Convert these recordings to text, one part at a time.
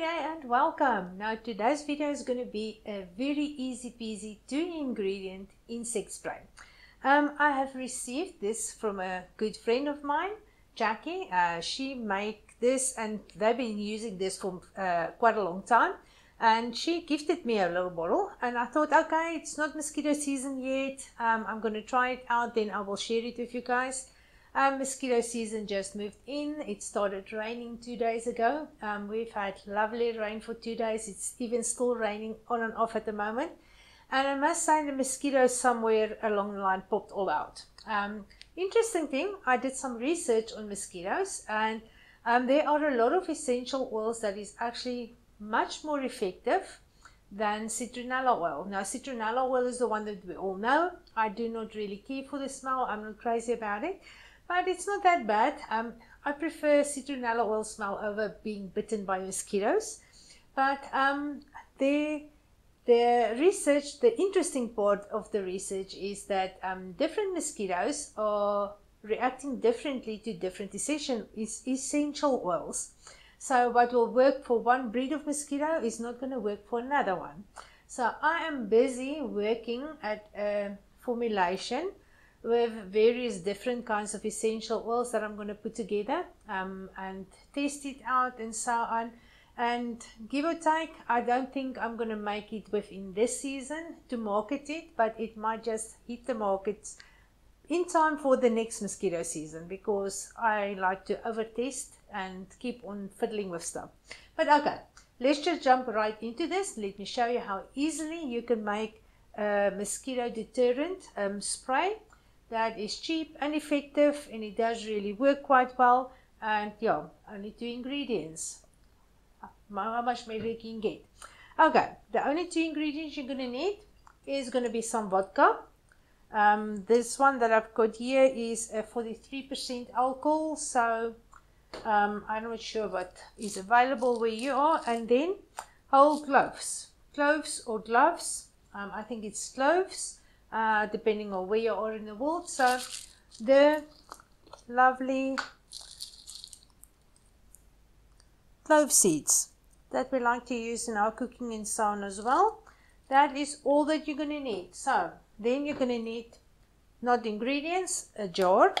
G'day and welcome. Now today's video is going to be a very easy peasy two ingredient insect spray. Um, I have received this from a good friend of mine, Jackie. Uh, she made this and they've been using this for uh, quite a long time. And she gifted me a little bottle and I thought, okay, it's not mosquito season yet. Um, I'm going to try it out, then I will share it with you guys. Um, mosquito season just moved in. It started raining two days ago. Um, we've had lovely rain for two days. It's even still raining on and off at the moment. And I must say the mosquitoes somewhere along the line popped all out. Um, interesting thing, I did some research on mosquitoes and um, there are a lot of essential oils that is actually much more effective than citronella oil. Now citronella oil is the one that we all know. I do not really care for the smell. I'm not crazy about it but it's not that bad. Um, I prefer citronella oil smell over being bitten by mosquitoes. But um, the, the research, the interesting part of the research is that um, different mosquitoes are reacting differently to different essential, oils. So what will work for one breed of mosquito is not going to work for another one. So I am busy working at a formulation with various different kinds of essential oils that I'm going to put together um, and test it out and so on. And give or take, I don't think I'm going to make it within this season to market it, but it might just hit the markets in time for the next mosquito season because I like to over test and keep on fiddling with stuff. But okay, let's just jump right into this. Let me show you how easily you can make a mosquito deterrent um, spray that is cheap and effective and it does really work quite well. And yeah only two ingredients. How much maybe you can get. Okay the only two ingredients you're going to need is going to be some vodka. Um, this one that I've got here is a 43% alcohol so um, I'm not sure what is available where you are. And then whole cloves. Cloves or gloves. Um, I think it's cloves uh, depending on where you are in the world. So the lovely clove seeds that we like to use in our cooking and so on as well. That is all that you're going to need. So then you're going to need not the ingredients, a jar.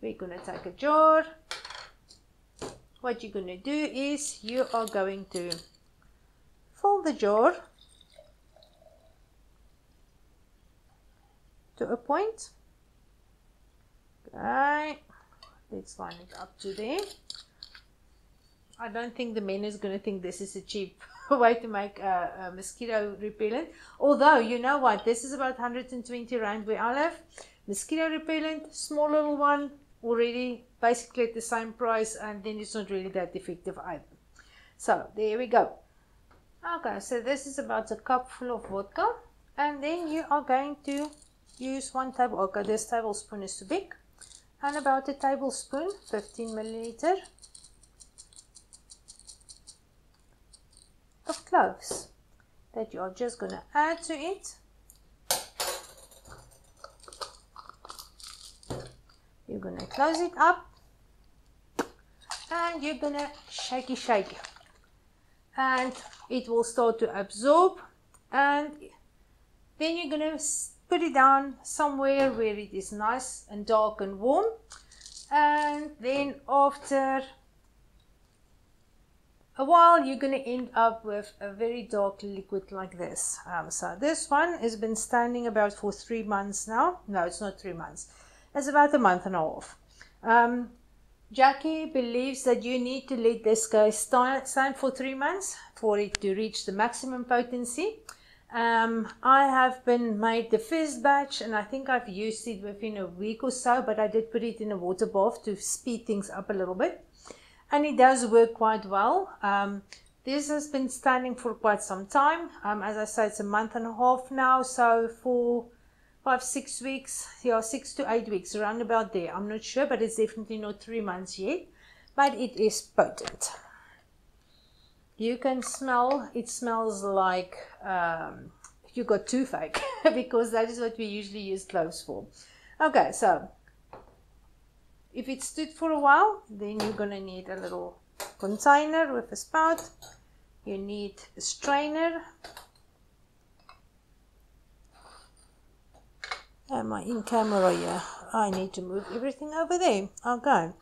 We're going to take a jar. What you're going to do is you are going to fill the jar to a point. Okay, let's line it up to there. I don't think the men is going to think this is a cheap way to make a, a, mosquito repellent. Although, you know what, this is about 120 rand where I live. Mosquito repellent, small little one, already basically at the same price and then it's not really that effective either. So, there we go. Okay, so this is about a cup full of vodka and then you are going to use one table okay this tablespoon is too big and about a tablespoon 15 milliliter of cloves that you are just to add to it you're to close it up and you're to shake it shake it. and it will start to absorb and then you're to put it down somewhere where it is nice and dark and warm. And then after a while you're going to end up with a very dark liquid like this. Um, so this one has been standing about for three months now. No it's not three months. It's about a month and a half. Um, Jackie believes that you need to let this guy stand for three months for it to reach the maximum potency um, I have been made the first batch and I think I've used it within a week or so, but I did put it in a water bath to speed things up a little bit. And it does work quite well. Um, this has been standing for quite some time. Um, as I say, it's a month and a half now. So for five, six weeks, yeah, six to eight weeks, around about there. I'm not sure, but it's definitely not three months yet. But it is potent you can smell it smells like um, you got toothache because that is what we usually use cloves for. Okay so if it stood for a while then you're gonna need a little container with a spout. You need a strainer. And my in camera yeah I need to move everything over there. Okay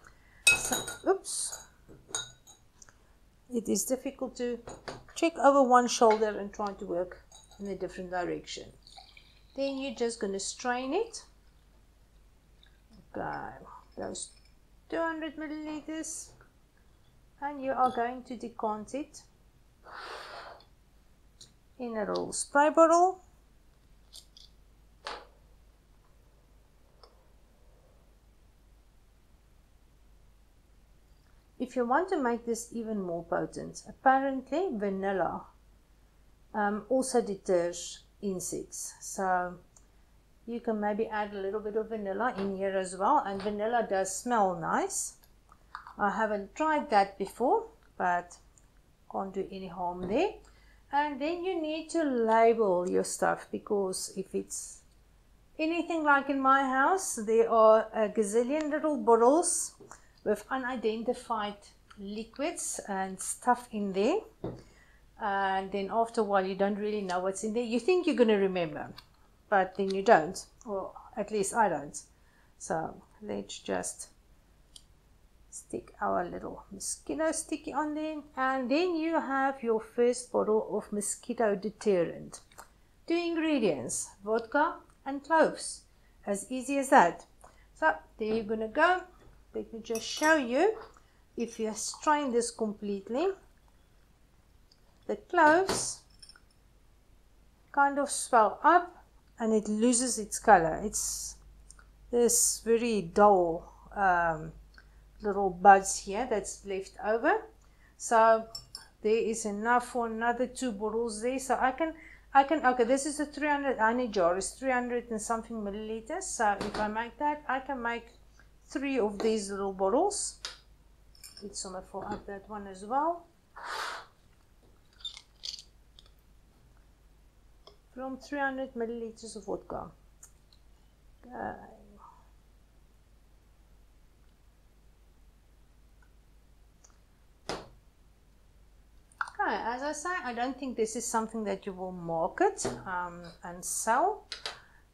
so oops it is difficult to check over one shoulder and try to work in a different direction. Then you're just going to strain it. Okay those 200 milliliters. And you are going to decant it in a little spray bottle if you want to make this even more potent apparently vanilla um, also deters insects. So you can maybe add a little bit of vanilla in here as well and vanilla does smell nice. I haven't tried that before but can't do any harm there. And then you need to label your stuff because if it's anything like in my house there are a gazillion little bottles with unidentified liquids and stuff in there. And then after a while you don't really know what's in there. You think you're going to remember but then you don't or at least I don't. So let's just stick our little mosquito sticky on there. And then you have your first bottle of mosquito deterrent. Two ingredients vodka and cloves as easy as that. So there you're gonna go let me just show you if you strain this completely the cloves kind of swell up and it loses its color. It's this very dull um, little buds here that's left over. So there is enough for another two bottles there. So I can, I can, okay, this is a 300, I need jar, it's 300 and something milliliters. So if I make that, I can make three of these little bottles. Let's some for up that one as well. from 300 milliliters of vodka. Okay. Okay, as I say, I don't think this is something that you will market um, and sell,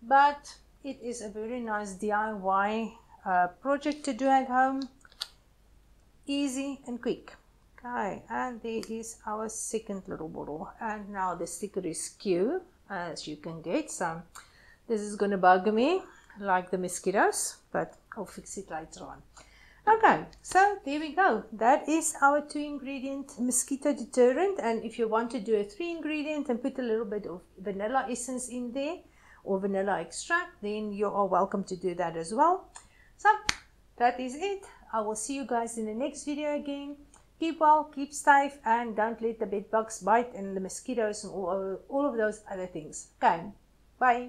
but it is a very nice DIY uh, project to do at home, easy and quick. Okay, and there is our second little bottle, and now the sticker is Q as you can get some. This is to bug me like the mosquitoes but I'll fix it later on. Okay so there we go. That is our two ingredient mosquito deterrent. And if you want to do a three ingredient and put a little bit of vanilla essence in there or vanilla extract then you are welcome to do that as well so that is it I will see you guys in the next video again keep well, keep safe, and don't let the bed bugs bite and the mosquitoes and all, all of those other things. Okay, bye.